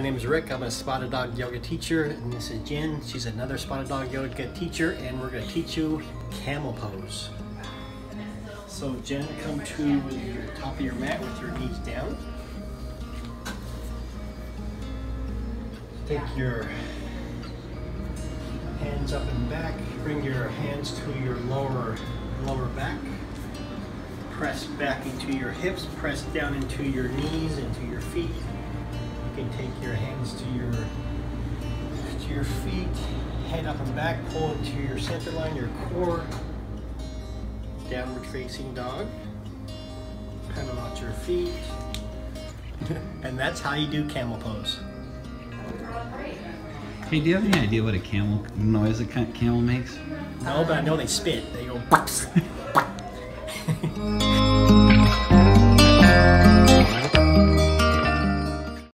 my name is Rick. I'm a Spotted Dog Yoga teacher, and this is Jen. She's another Spotted Dog Yoga teacher, and we're going to teach you camel pose. So, Jen, come to the top of your mat with your knees down. Take your hands up and back. Bring your hands to your lower lower back. Press back into your hips. Press down into your knees, into your take your hands to your to your feet, head up and back. Pull into your center line, your core. Downward facing dog. Pedal out your feet. and that's how you do camel pose. Hey, do you have any idea what a camel noise a camel makes? No, but I know they spit. They go.